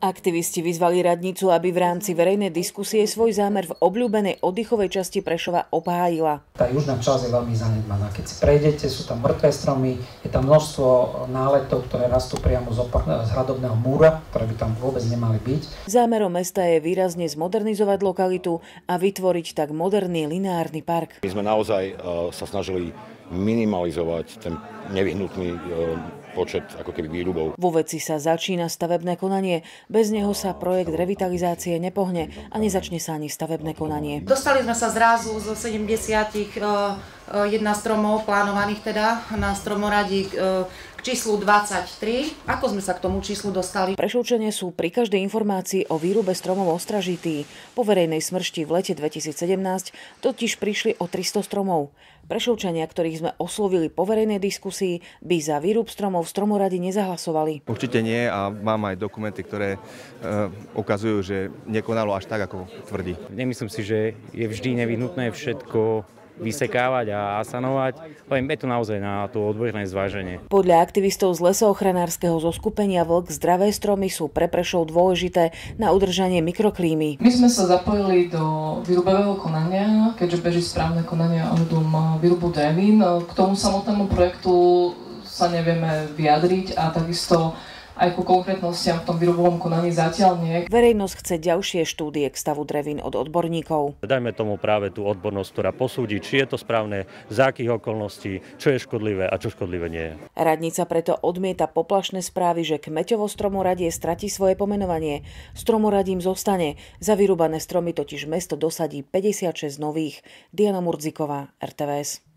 Aktivisti vyzvali radnicu, aby v rámci verejnej diskusie svoj zámer v obľúbenej oddychovej časti Prešova obhájila. Tá južná časť je veľmi zanedbaná. Keď si prejdete, sú tam mŕtve stromy, je tam množstvo náletov, ktoré rastú priamo z, z hradobného múra, ktoré by tam vôbec nemali byť. Zámerom mesta je výrazne zmodernizovať lokalitu a vytvoriť tak moderný lineárny park. My sme naozaj uh, sa snažili minimalizovať ten nevyhnutný uh, počet ako keby výrubov. Vo veci sa začína stavebné konanie. Bez neho sa projekt revitalizácie nepohne a nezačne sa ani stavebné konanie. Dostali sme sa zrazu zo 70 eh, eh, jedna stromov plánovaných teda na stromoradí eh, k číslu 23. Ako sme sa k tomu číslu dostali? Prešovčania sú pri každej informácii o výrube stromov ostražití. Po verejnej smršti v lete 2017 totiž prišli o 300 stromov. Prešovčania, ktorých sme oslovili po verejnej diskusii, by za výrub stromov v stromoradi nezahlasovali. Určite nie a mám aj dokumenty, ktoré e, ukazujú, že nekonalo až tak, ako tvrdí. Nemyslím si, že je vždy nevyhnutné všetko vysekávať a sanovať. Len je to naozaj na to odborné zváženie. Podľa aktivistov z lesoochranárskeho zoskupenia Vlk zdravé stromy sú pre Prešov dôležité na udržanie mikroklímy. My sme sa zapojili do výrubového konania, keďže beží správne konanie ohľadom výrubu drevín. K tomu samotnému projektu sa nevieme vyjadriť a takisto aj ku konkrétnostiam v tom výrobovom konaní zatiaľ nie. Verejnosť chce ďalšie štúdie k stavu drevín od odborníkov. Dajme tomu práve tú odbornosť, ktorá posúdi, či je to správne, za akých okolností, čo je škodlivé a čo škodlivé nie je. Radnica preto odmieta poplašné správy, že kmeťovo stromoradie stratí svoje pomenovanie. Stromoradím zostane. Za vyrúbané stromy totiž mesto dosadí 56 nových. Diana Murdziková, RTVS.